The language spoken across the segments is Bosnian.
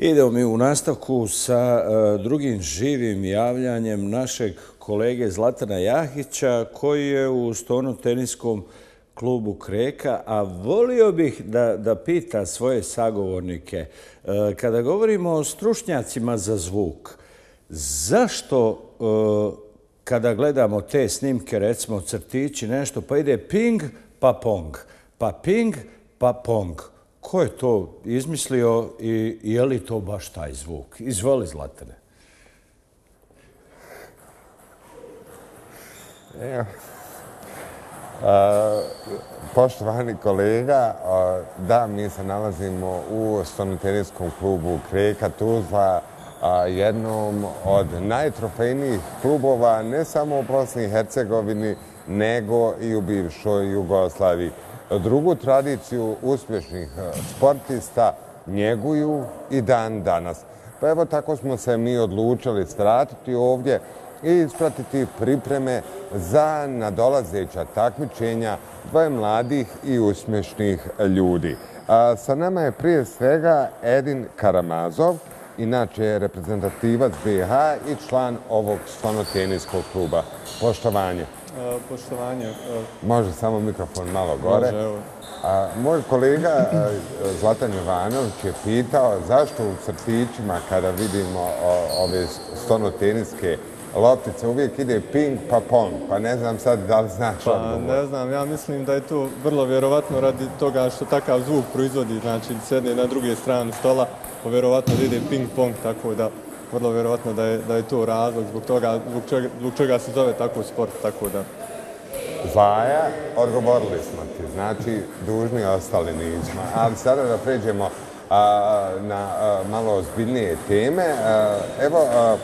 Idemo mi u nastavku sa e, drugim živim javljanjem našeg kolege Zlatana Jahića koji je u stonu teniskom klubu Kreka, a volio bih da pita svoje sagovornike. E, kada govorimo o stručnjacima za zvuk, zašto e, kada gledamo te snimke, recimo crtići nešto, pa ide ping, pa pong, pa ping, pa pong. Ko je to izmislio i je li to baš taj zvuk? Izvoli, Zlatane. Evo. Poštovani kolega, da, mi se nalazimo u stonoterijskom klubu Kreka Tuzla, a, jednom od najtrofejnijih klubova, ne samo u Bosni i Hercegovini, nego i u bivšoj Jugoslaviji drugu tradiciju uspješnih e, sportista njeguju i dan danas. Pa evo tako smo se mi odlučili stratiti ovdje i ispratiti pripreme za nadolazeća takmičenja dvoje mladih i uspješnih ljudi. A, Sa nama je prije svega Edin Karamazov, inače je reprezentativac BiH i član ovog stanotenijskog kluba. Poštovanje. Poštovanje. Može samo mikrofon malo gore. Može, evo. Moj kolega Zlatan Jovanović je pitao zašto u crtićima kada vidimo ove stonoteniske loptice uvijek ide ping pa pong, pa ne znam sad da li znaš pa, odgovor. Ne znam, ja mislim da je to vrlo vjerovatno radi toga što takav zvuk proizvodi, znači sedne na druge strane stola, pa vjerovatno da ide ping pong, tako da vrlo vjerovatno da je, da je to razlog zbog toga, zbog čega, zbog čega se zove tako sport, tako da... Zvaja, odgovorili smo ti, znači dužni ostali nismo. Ali sada da pređemo a, na a, malo ozbiljnije teme. A, evo, a,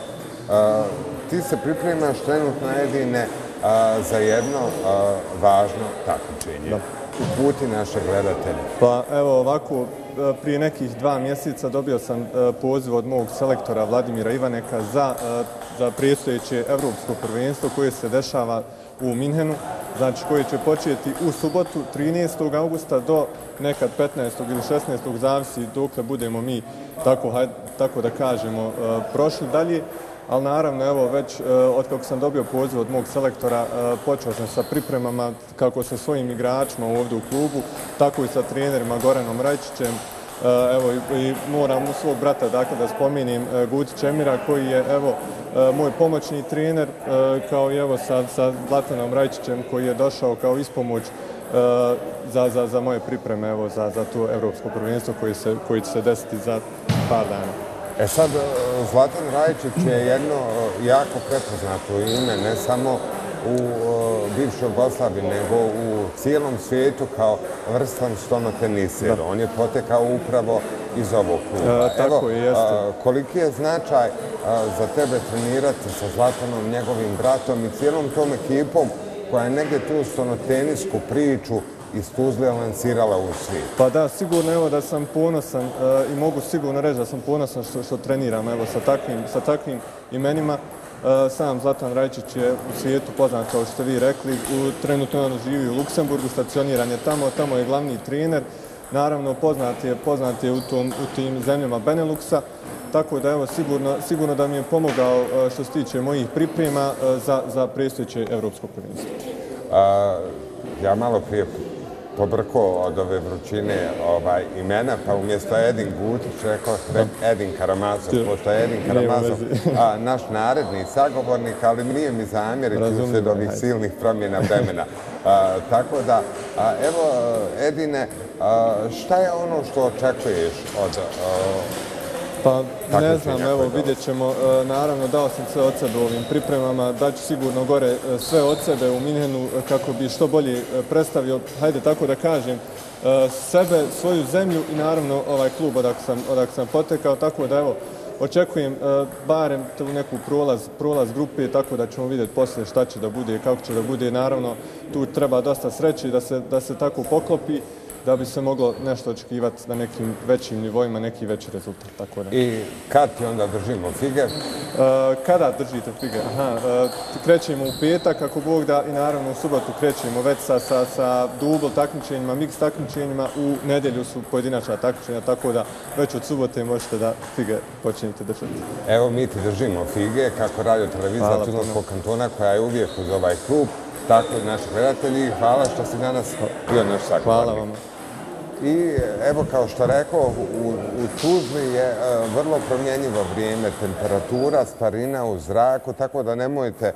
a, ti se pripremaš trenutno jedine a, za jedno a, važno takmičenje. Da uputi naše gledatelje. Pa evo ovako, e, prije nekih dva mjeseca dobio sam e, poziv od mog selektora Vladimira Ivaneka za, e, za prijestojeće evropsko prvenstvo koje se dešava u Minhenu, znači koje će početi u subotu 13. augusta do nekad 15. ili 16. zavisi dok budemo mi, tako, tako da kažemo, prošli dalje. Ali naravno, evo, već e, od kako sam dobio poziv od mog selektora, e, počeo sam sa pripremama kako sa svojim igračima ovdje u klubu, tako i sa trenerima Goranom Rajčićem, e, Evo, i moram u svog brata dakle, da spominim Guti Čemira, koji je, evo, moj pomoćni trener, kao i evo sa, sa Zlatanom Rajčićem, koji je došao kao ispomoć za, za, za moje pripreme, evo, za, za to evropsko prvenstvo koji, se, koji će se desiti za par dana. E sad, Zlatan Rajčić je jedno jako prepoznato ime, ne samo u bivšoj Jugoslaviji, nego u cijelom svijetu kao vrstan stonoteniser. On je potekao upravo iz ovog kluba. Tako je, jeste. Koliki je značaj za tebe trenirati sa Zlatanom, njegovim bratom i cijelom tom ekipom koja je negdje tu stonotenisku priču iz Tuzlija lancirala u svijet? Pa da, sigurno evo da sam ponosan i mogu sigurno reći da sam ponosan što, što treniram evo, sa, takvim, sa takvim imenima. E, sam Zlatan Rajčić je u svijetu poznat, kao što ste vi rekli. U, trenutno on živi u Luksemburgu, stacioniran je tamo, tamo je glavni trener. Naravno, poznat je, poznat je u, tom, u tim zemljama Beneluxa. Tako da, evo, sigurno, sigurno da mi je pomogao e, što se tiče mojih priprema e, za, za predstojeće evropsko prvenstvo. Ja malo prije pobrko od ove vrućine ovaj, imena, pa umjesto Edin Gutić rekao Edin Karamazov, pošto je Edin Karamazov a, naš naredni sagovornik, ali nije mi zamjeriti usred ovih silnih promjena vremena. A, tako da, a, evo Edine, a, šta je ono što očekuješ od Pa ne znam, evo vidjet ćemo. E, naravno dao sam sve od sebe u ovim pripremama, daću sigurno gore e, sve od sebe u Minhenu e, kako bi što bolje predstavio, hajde tako da kažem, sebe, svoju zemlju i naravno ovaj klub odak sam, odak sam potekao, tako da evo, očekujem barem tu neku prolaz, prolaz grupe, tako da ćemo vidjeti poslije šta će da bude i kako će da bude. Naravno, tu treba dosta sreći da se, da se tako poklopi da bi se moglo nešto očekivati na nekim većim nivoima, neki veći rezultat. Tako da. I kad ti onda držimo fige? E, kada držite fige? Aha, e, krećemo u petak, ako Bog da, i naravno u subotu krećemo već sa, sa, sa dubl takmičenjima, mix takmičenjima, u nedjelju su pojedinačna takmičenja, tako da već od subote možete da fige počinjete držati. Evo mi ti držimo fige kako radio televizija Tuzlanskog kantona koja je uvijek uz ovaj klub tako i naši gledatelji. Hvala što si danas bio naš sagovornik. Hvala vam. I evo kao što rekao, u, u Tuzli je e, vrlo promjenjivo vrijeme, temperatura, starina u zraku, tako da nemojte e,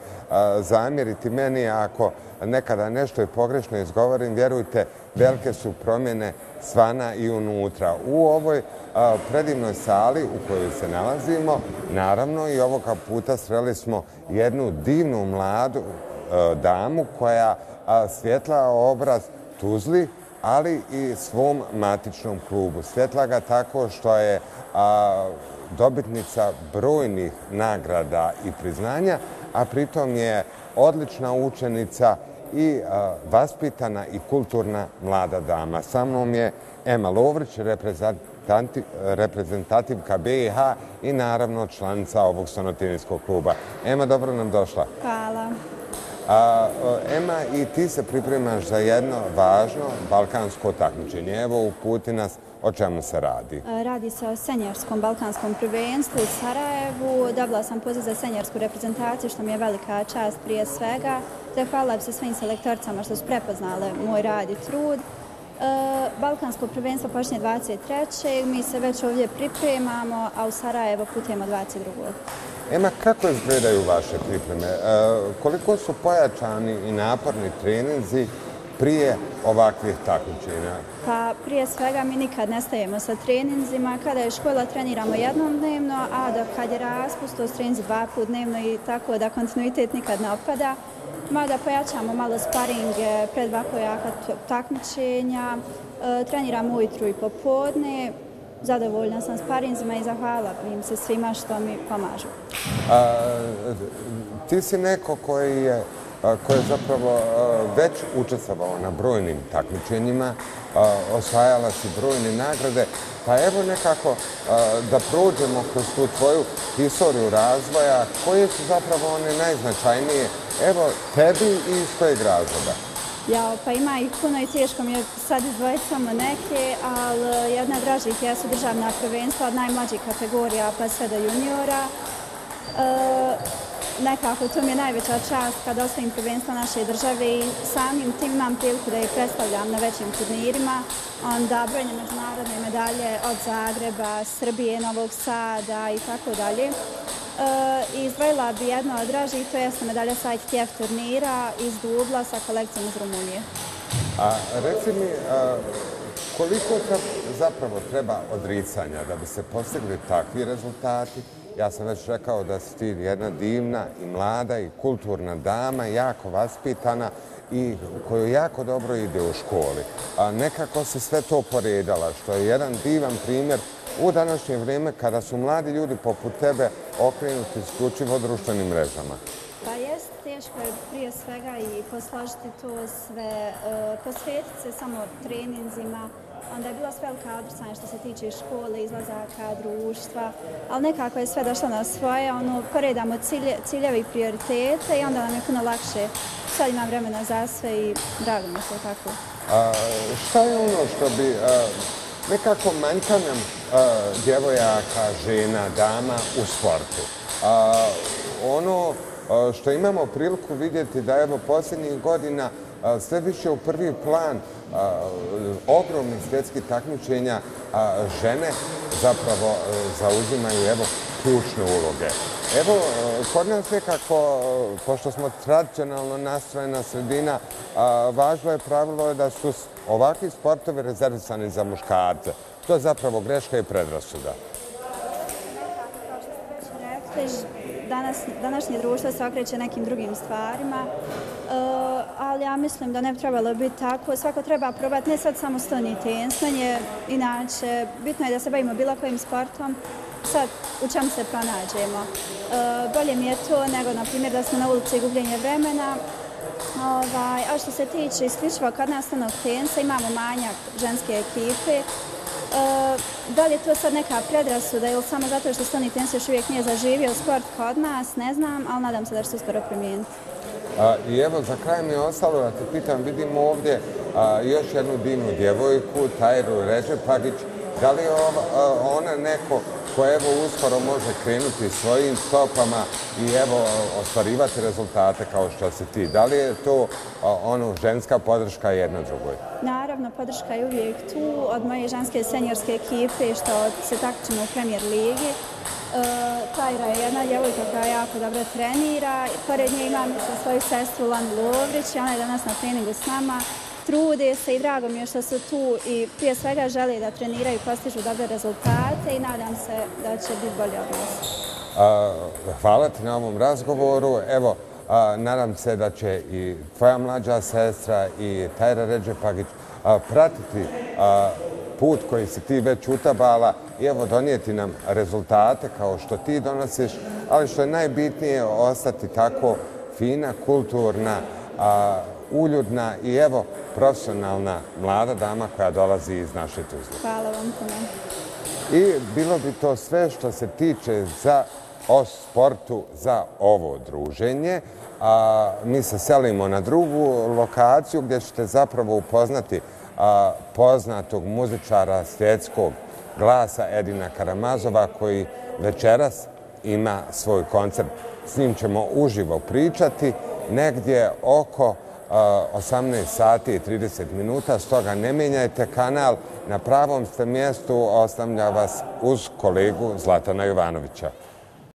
zamjeriti meni ako nekada nešto je pogrešno izgovorim, vjerujte, velike su promjene svana i unutra. U ovoj a, predivnoj sali u kojoj se nalazimo, naravno i ovoga puta sreli smo jednu divnu mladu E, damu koja svjetla obraz Tuzli, ali i svom matičnom klubu. Svjetla ga tako što je a, dobitnica brojnih nagrada i priznanja, a pritom je odlična učenica i vaspitana i kulturna mlada dama. Sa mnom je Ema Lovrić, reprezentativka BiH i naravno članica ovog sonotinijskog kluba. Ema, dobro nam došla. Hvala. A, e, Ema, i ti se pripremaš za jedno važno balkansko takmičenje. Evo, uputi nas o čemu se radi. Radi se o senjarskom balkanskom prvenstvu u Sarajevu. Dobila sam poziv za senjarsku reprezentaciju, što mi je velika čast prije svega. Zahvala bi se svim selektorcama što su prepoznale moj rad i trud. Balkansko prvenstvo počinje 23. Mi se već ovdje pripremamo, a u Sarajevo putujemo 22. Ema, kako izgledaju vaše pripreme? E, koliko su pojačani i naporni treninzi prije ovakvih takmičenja? Pa prije svega mi nikad ne stajemo sa treninzima. Kada je škola treniramo jednom dnevno, a dok kad je raspust, to treninzi dva put dnevno i tako da kontinuitet nikad ne opada. Mada pojačamo malo sparing pred ovako jaka takmičenja. E, treniramo ujutru i popodne zadovoljna sam sparinzima i zahvala im se svima što mi pomažu. Ti si neko koji je koji je zapravo već učestvovao na brojnim takmičenjima, osvajala si brojne nagrade, pa evo nekako da prođemo kroz tu tvoju historiju razvoja, koje su zapravo one najznačajnije, evo tebi i iz kojeg razloga? Ja, pa ima ih puno i teško mi je sad izdvojiti samo neke, ali jedna od dražih jesu državna prvenstva od najmlađih kategorija pa sve do juniora. E, nekako to mi je najveća čast kad osvojim prvenstva naše države i samim tim imam priliku da ih predstavljam na većim turnirima. Onda brojne međunarodne medalje od Zagreba, Srbije, Novog Sada i tako dalje. E, izdvojila bi jedno od dražih, to jeste medalja sa ITF turnira iz Dubla sa kolekcijom iz Rumunije. A reci mi, e, koliko zapravo treba odricanja da bi se postigli takvi rezultati? Ja sam već rekao da si ti jedna divna i mlada i kulturna dama, jako vaspitana i koju jako dobro ide u školi. A nekako se sve to poredala, što je jedan divan primjer u današnje vrijeme kada su mladi ljudi poput tebe okrenuti isključivo društvenim mrežama? Pa jest, teško je prije svega i posložiti to sve, e, posvetiti se samo treninzima, onda je bila sve velika odricanja što se tiče škole, izlazaka, društva, ali nekako je sve došlo na svoje, ono, poredamo cilje, ciljeve i prioritete i onda nam je puno lakše. Sad imam vremena za sve i drago mi se tako. A, šta je ono što bi a, nekako manjka nam djevojaka, žena, dama u sportu. Ono što imamo priliku vidjeti da evo posljednjih godina sve više u prvi plan ogromnih svjetskih takmičenja žene zapravo e, zauzimaju evo ključne uloge. Evo, e, kod nas nekako, e, pošto smo tradicionalno nastrojena sredina, važno je pravilo da su ovakvi sportovi rezervisani za muškarce. To je zapravo greška i predrasuda. Danas, današnje društvo se okreće nekim drugim stvarima, E, ja mislim da ne bi trebalo biti tako. Svako treba probati, ne sad samo stoni tenis, je inače bitno je da se bavimo bilo kojim sportom, sad u čem se pronađemo. E, bolje mi je to nego, na primjer, da smo na ulici gubljenje vremena, Ovaj, a što se tiče isključivo kod nas stanog tenisa, imamo manjak ženske ekipe. E, da li je to sad neka predrasuda ili samo zato što stani tenis još uvijek nije zaživio sport kod nas, ne znam, ali nadam se da će se uskoro promijeniti. I evo, za kraj mi je ostalo da te pitam, vidimo ovdje još jednu divnu djevojku, Tajru Ređepagić. Da li je ona neko ko evo uskoro može krenuti svojim stopama i evo ostvarivati rezultate kao što si ti? Da li je to ono ženska podrška jedna drugoj? Naravno, podrška je uvijek tu od moje ženske senjorske ekipe što se takčimo u premier ligi. Eh, Tajra je jedna djevojka koja jako dobro trenira. Pored nje imam svoju sestru Lanu Lovrić i ona je danas na treningu s nama. Trude se i drago mi je što su tu i prije svega žele da treniraju i postižu dobre rezultate i nadam se da će biti bolje od nas. Hvala ti na ovom razgovoru. Evo, nadam se da će i tvoja mlađa sestra i Tajra Ređepagić pratiti put koji si ti već utabala i evo donijeti nam rezultate kao što ti donosiš, ali što je najbitnije ostati tako fina, kulturna, uljudna i evo profesionalna mlada dama koja dolazi iz naše Tuzle. Hvala vam puno. I bilo bi to sve što se tiče za o sportu za ovo druženje. Mi se selimo na drugu lokaciju gdje ćete zapravo upoznati poznatog muzičara svjetskog glasa Edina Karamazova koji večeras ima svoj koncert. S njim ćemo uživo pričati negdje oko 18 sati i 30 minuta, stoga ne menjajte kanal, na pravom ste mjestu ostavlja vas uz kolegu Zlatana Jovanovića.